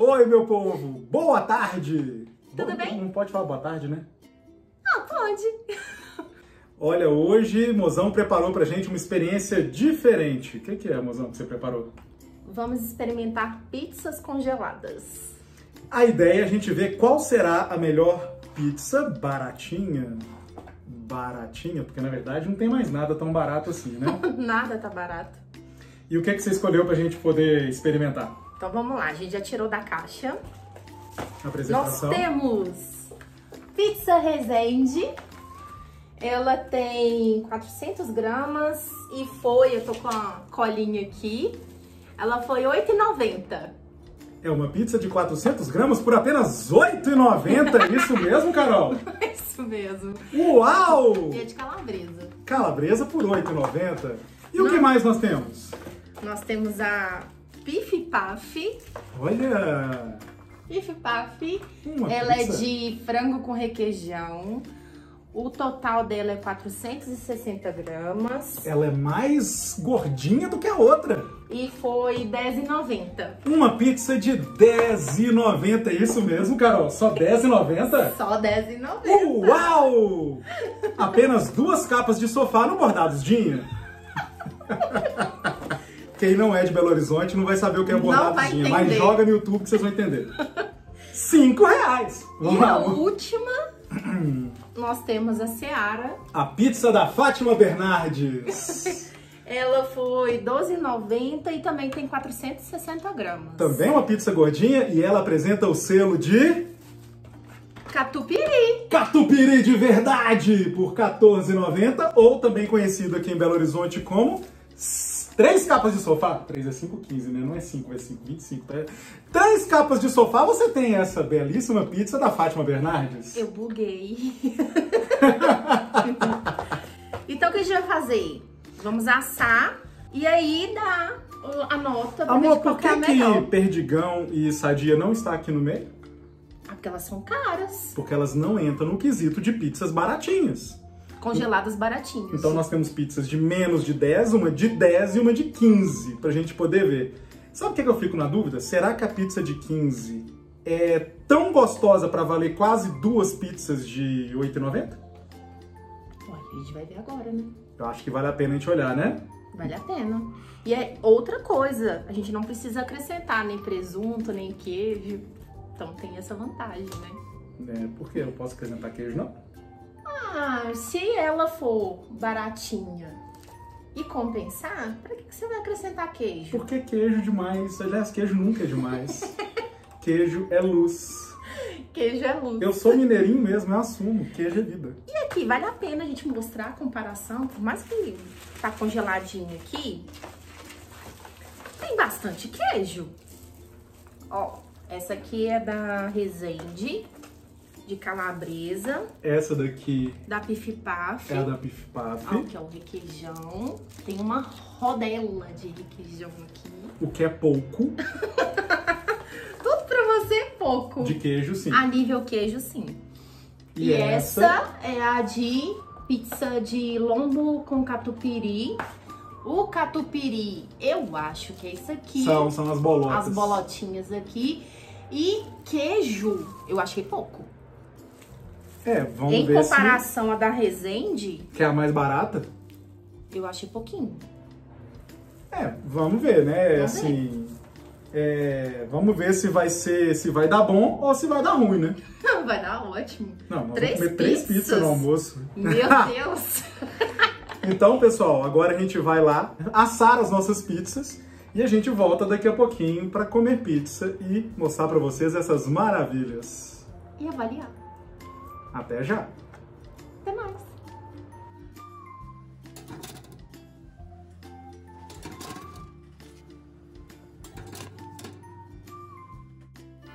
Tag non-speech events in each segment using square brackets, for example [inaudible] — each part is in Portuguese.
Oi, meu povo! Boa tarde! Tudo bem? Não pode falar boa tarde, né? Ah, pode. Olha, hoje Mozão preparou pra gente uma experiência diferente. O que, que é, Mozão, que você preparou? Vamos experimentar pizzas congeladas. A ideia é a gente ver qual será a melhor pizza baratinha. Baratinha, porque na verdade não tem mais nada tão barato assim, né? [laughs] Nada tá barato. E o que, que você escolheu pra gente poder experimentar? Então vamos lá, a gente já tirou da caixa. Nós temos pizza Resende. Ela tem 400 gramas e foi, eu tô com a colinha aqui. Ela foi R$ 8,90. É uma pizza de 400 gramas por apenas R$ 8,90. Isso mesmo, Carol? [laughs] Isso mesmo. Uau! E é de calabresa. Calabresa por R$ 8,90. E o Não. que mais nós temos? Nós temos a Pif Paf. Olha! Pif Paf. Uma Ela pizza. é de frango com requeijão. O total dela é 460 gramas. Ela é mais gordinha do que a outra. E foi R$10,90. Uma pizza de R$10,90. É isso mesmo, Carol? Só R$10,90? Só R$10,90. Uau! Apenas duas capas de sofá no Bordados Dinha. [laughs] Quem não é de Belo Horizonte não vai saber o que é Não Bordados vai Dinha, mas joga no YouTube que vocês vão entender. Cinco reais! E Vamos a lá. última, nós temos a Seara. A pizza da Fátima Bernardes. [laughs] Ela foi R$12,90 e também tem 460 gramas. Também uma pizza gordinha e ela apresenta o selo de Catupiry. Catupiry de verdade por R$14,90 ou também conhecido aqui em Belo Horizonte como três capas de sofá. 3 é 5, 15, né? Não é 5, é 5, 25. Tá? Três capas de sofá, você tem essa belíssima pizza da Fátima Bernardes. Eu buguei. [laughs] então o que a gente vai fazer? Vamos assar e aí dar a nota pra Amor, por que que. Perdigão e Sadia não está aqui no meio? Ah, Porque elas são caras. Porque elas não entram no quesito de pizzas baratinhas. Congeladas baratinhas. Então nós temos pizzas de menos de 10, uma de 10 e uma de 15, pra gente poder ver. Sabe o que, que eu fico na dúvida? Será que a pizza de 15 é tão gostosa pra valer quase duas pizzas de 8,90? Olha, a gente vai ver agora, né? Eu acho que vale a pena a gente olhar, né? Vale a pena. E é outra coisa, a gente não precisa acrescentar nem presunto, nem queijo. Então tem essa vantagem, né? É, por quê? Eu posso acrescentar queijo, não? Ah, se ela for baratinha e compensar, pra que, que você vai acrescentar queijo? Porque queijo demais. Aliás, queijo nunca é demais. [laughs] queijo é luz. Queijo é luz. Eu sou mineirinho mesmo, eu assumo. Queijo é vida. E aqui, vale a pena a gente mostrar a comparação, por mais que tá congeladinho aqui, tem bastante queijo. Ó, essa aqui é da Resende, de calabresa, Essa daqui da Pif Paf. é a da Pif Paf. Ó, que é o requeijão. Tem uma rodela de requeijão aqui. O que é pouco [laughs] Tudo pra você é pouco. de queijo, sim. A nível queijo, sim. E E, essa é a de pizza de lombo com catupiry. O catupiry, eu acho que é isso aqui. São, são as bolotas. As bolotinhas aqui. E queijo, eu achei pouco. É, vamos em ver comparação à da Resende, se que é a mais barata. eu achei pouquinho. É, vamos ver, né? Vamos assim, é, vamos ver se vai ser, se vai dar bom ou se vai dar ruim, né? [laughs] Vai dar ótimo. Não, Três vamos comer três pizzas. pizzas no almoço. Meu [laughs] Deus. Então, pessoal, agora a gente vai lá assar as nossas pizzas e a gente volta daqui a pouquinho para comer pizza e mostrar para vocês essas maravilhas. E avaliar. Até já. Até mais.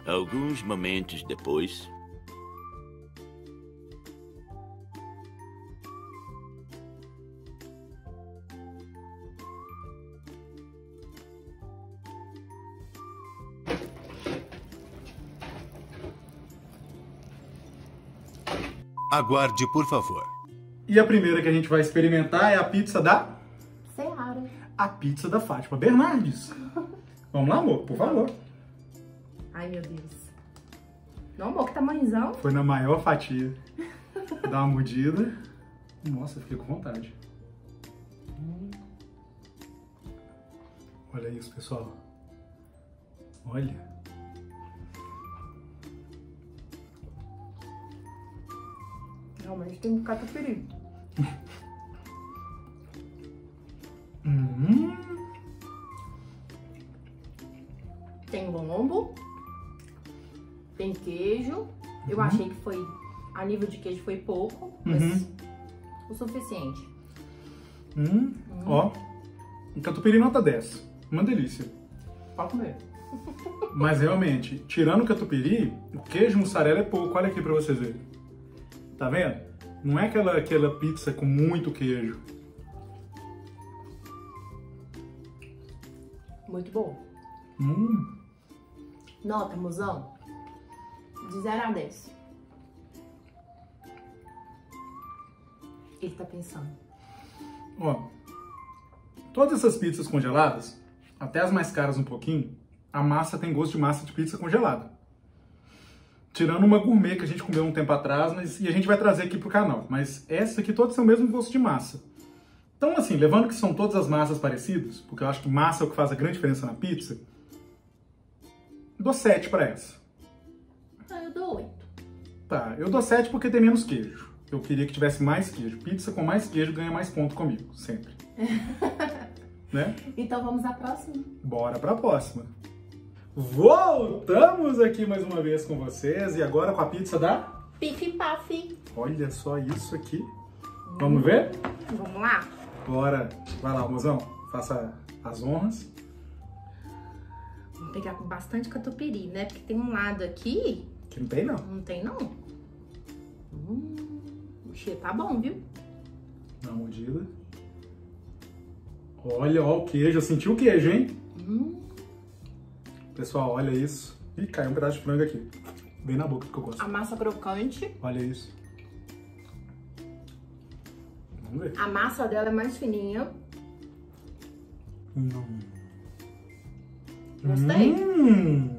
Alguns momentos depois. Aguarde, por favor. E a primeira que a gente vai experimentar é a pizza da Seara. a pizza da Fátima Bernardes. [laughs] Vamos lá, amor, por favor. Ai, meu Deus. Não, amor, que tamanhozão. Foi na maior fatia. Dá uma mordida. Nossa, fiquei com vontade. Olha isso, pessoal. Olha. Realmente tem um catupiry. Hum. Tem lombo. Tem queijo. Eu achei que foi... A nível de queijo foi pouco, mas Uhum. o suficiente. Hum. Ó. Um catupiry nota 10. Uma delícia. Pode comer. Mas realmente, tirando o catupiry, o queijo mussarela é pouco. Olha aqui pra vocês verem. Tá vendo? Não é aquela, aquela pizza com muito queijo. Muito bom. Hum. Nota, mozão. De 0 a 10. O que ele tá pensando? Ó, todas essas pizzas congeladas, até as mais caras um pouquinho, a massa tem gosto de massa de pizza congelada. Tirando uma gourmet que a gente comeu um tempo atrás, mas, e a gente vai trazer aqui pro canal. Mas essa aqui todas têm o mesmo gosto de massa. Então, assim, levando que são todas as massas parecidas, porque eu acho que massa é o que faz a grande diferença na pizza, dou 7 pra essa. Ah, eu dou 8. Tá, eu dou 7 porque tem menos queijo. Eu queria que tivesse mais queijo. Pizza com mais queijo ganha mais ponto comigo, sempre. [laughs] né? Então vamos à próxima. Bora pra próxima. Voltamos aqui mais uma vez com vocês e agora com a pizza da... Pif paf. Olha só isso aqui. Vamos ver? Vamos lá? Bora. Vai lá, mozão. Faça as honras. Vamos pegar com bastante catupiry, né? Porque tem um lado aqui, Que não tem, não. não tem não. Hum, o cheiro tá bom, viu? Dá uma mordida. Olha, ó o queijo. Eu senti o queijo, hein? Hum, Pessoal, olha isso. Ih, caiu um pedaço de frango aqui. Bem na boca, porque eu gosto. a massa crocante. Olha isso. Vamos ver. A massa dela é mais fininha. Hum. Gostei. Hum.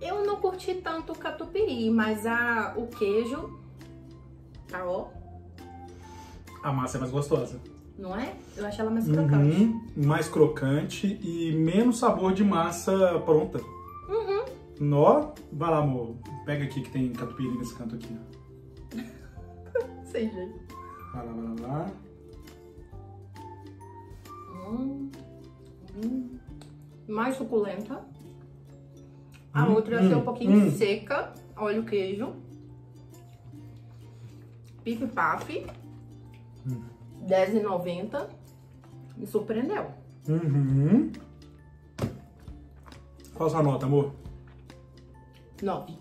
Eu não curti tanto o catupiry, mas a, o queijo tá ó, A massa é mais gostosa. Não é? Eu acho ela mais crocante. Uhum. Mais crocante e menos sabor de massa pronta. Uhum. Nó, vai lá, amor. Pega aqui que tem catupiry nesse canto aqui. [laughs] Sem jeito. Vai lá, vai lá, vai lá. Hum, hum. Mais suculenta. A Hum, outra hum, um pouquinho hum. seca. Olha o queijo. Pique paf. Hum. R$10,90. Me surpreendeu. Uhum. Qual a sua nota, amor? 9.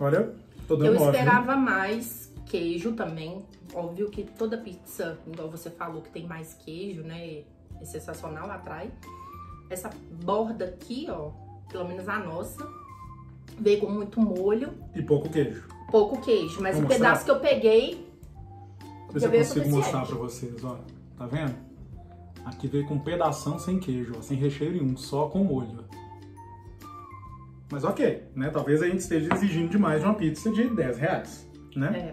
Olha, tô dando Eu nove, esperava mais queijo também. Óbvio que toda pizza, igual você falou, que tem mais queijo, né? É sensacional, atrai. Essa borda aqui, ó, pelo menos a nossa, veio com muito molho, E pouco queijo. pouco queijo. Mas Vamos o pedaço que eu peguei, Ver se eu consigo mostrar pra vocês, ó. Tá vendo? Aqui veio com um pedação sem queijo, ó, sem recheio nenhum, só com molho. Mas ok, né? Talvez a gente esteja exigindo demais de uma pizza de 10 reais, né? é,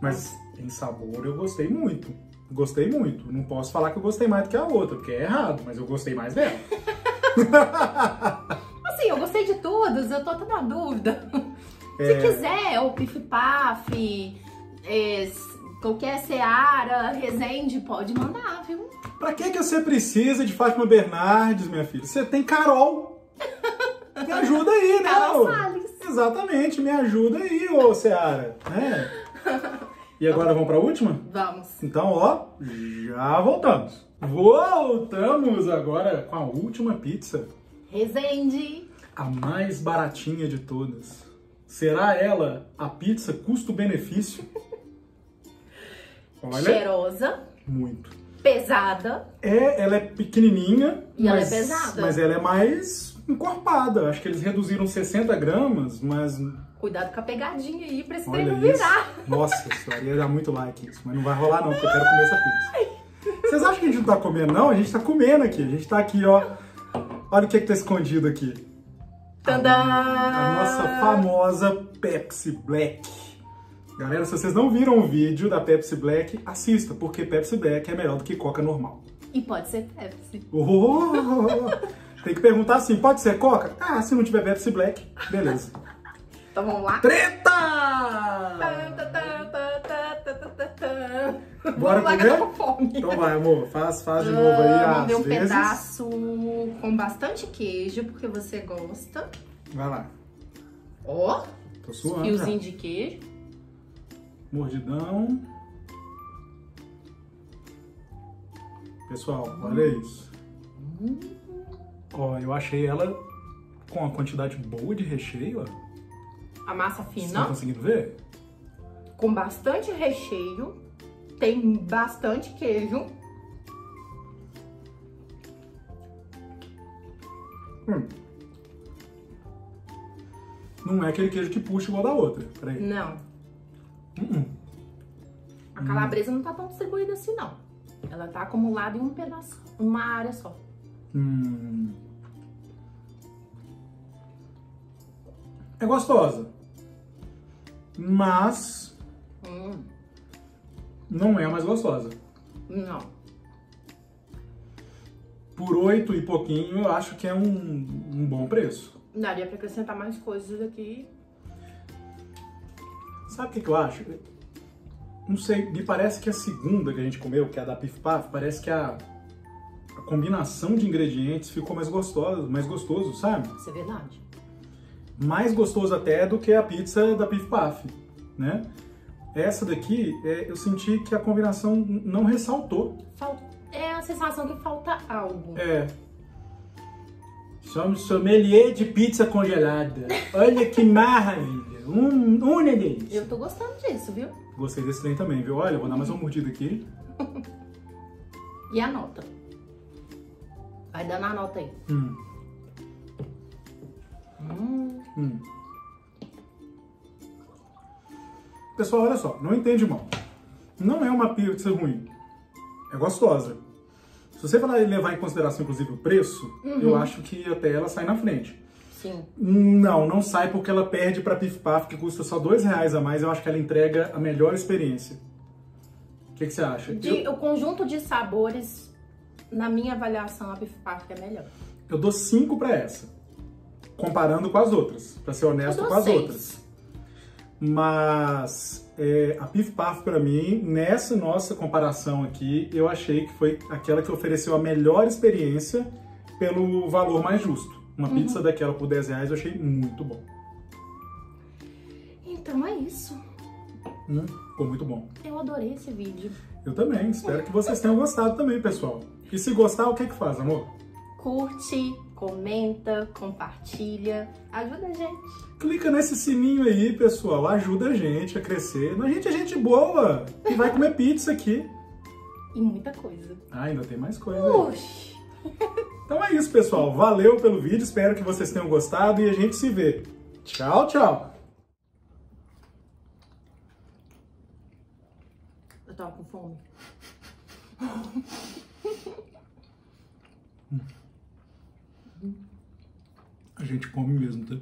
Mas em sabor eu gostei muito. Gostei muito. Não posso falar que eu gostei mais do que a outra, porque é errado, mas eu gostei mais dela. [laughs] [laughs] assim, eu gostei de todas, eu tô até na dúvida. É. Se quiser, o Pif Paf, é, qualquer Seara, Resende, pode mandar, viu? Pra que, que você precisa de Fátima Bernardes, minha filha? Você tem Carol. Me ajuda aí, né? Carol? Salles. Exatamente, me ajuda aí, ô Seara. Né? [laughs] E agora vamos pra última? Vamos. Então, ó, já voltamos. Voltamos agora com a última pizza, Resende. a mais baratinha de todas. Será ela a pizza custo-benefício? Olha, Cheirosa, muito. pesada. É, ela é pequenininha, E ela é mas, pesada. mas ela é mais encorpada. Acho que eles reduziram 60 gramas, mas Cuidado com a pegadinha aí pra esse olha isso. virar. Nossa senhora, ia dar muito like isso, mas não vai rolar não, porque eu quero comer essa pizza. Vocês acham que a gente não tá comendo não? A gente tá comendo aqui, a gente tá aqui, ó. Olha o que que tá escondido aqui. Tadã! A nossa famosa Pepsi Black. Galera, se vocês não viram o vídeo da Pepsi Black, assista, porque Pepsi Black é melhor do que Coca normal. E pode ser Pepsi. Oh! Tem que perguntar assim, pode ser Coca? Ah, se não tiver Pepsi Black, beleza. Então vamos lá? Treta! Bora Vamos lá comer? com fome. Então vai, amor, faz, faz de novo aí Ah, Mandei um vezes. pedaço com bastante queijo, porque você gosta. Vai lá, Ó, tô suando. fiozinho de queijo. Mordidão. Pessoal, olha isso. Ó, eu achei ela com uma quantidade boa de recheio, ó. A massa Vocês fina, estão conseguindo ver? com bastante recheio. Tem bastante queijo. Hum. Não é aquele queijo que puxa igual da outra. Peraí. Não, a calabresa não tá tão distribuída assim, não. Ela tá acumulada em um pedaço, uma área só. hum. É gostosa. Mas Hum, não é a mais gostosa. não. Por oito e pouquinho, eu acho que é um, um bom preço. Daria pra acrescentar mais coisas aqui. Sabe o que, que eu acho? Não sei, me parece que a segunda que a gente comeu, que é a da Pif Paf, parece que a, a combinação de ingredientes ficou mais gostosa, mais gostoso, sabe? Isso é verdade. Mais gostoso até do que a pizza da Pif Paf, né? Essa daqui, é, eu senti que a combinação não ressaltou. Fal- É a sensação que falta algo. É. Somos sommelier de pizza congelada. Olha que maravilha. Um, um deles. Eu tô gostando disso, viu? Gostei desse trem também, viu? Olha, vou dar mais uma mordida aqui. [laughs] E a nota? Vai dando a nota aí. Hum, Hum, hum. Pessoal, olha só, não entende mal. Não é uma pizza ruim. É gostosa. Se você levar em consideração, inclusive, o preço, eu acho que até ela sai na frente. Sim. Não, não sai porque ela perde pra Pif Paf, que custa só dois reais a mais. Eu acho que ela entrega a melhor experiência. O que, que você acha? De- Eu, O conjunto de sabores, na minha avaliação, a Beef Park é melhor. eu dou cinco pra essa, comparando com as outras, pra ser honesto com as seis. outras. Mas é, a Pif Paf pra mim, nessa nossa comparação aqui, eu achei que foi aquela que ofereceu a melhor experiência pelo valor mais justo. Uma Uhum. pizza daquela por 10 reais eu achei muito bom. Então é isso. Hum, ficou muito bom. Eu adorei esse vídeo. Eu também, espero que vocês tenham gostado também, pessoal. E se gostar, o que é que faz, amor? Curte, comenta, compartilha. Ajuda a gente. Clica nesse sininho aí, pessoal. Ajuda a gente a crescer. A gente é gente boa que vai comer pizza aqui. E muita coisa. Ah, ainda tem mais coisa aí. [laughs] Então é isso, pessoal. Valeu pelo vídeo. Espero que vocês tenham gostado e a gente se vê. Tchau, tchau. Eu tava com fome. A gente come mesmo, tá?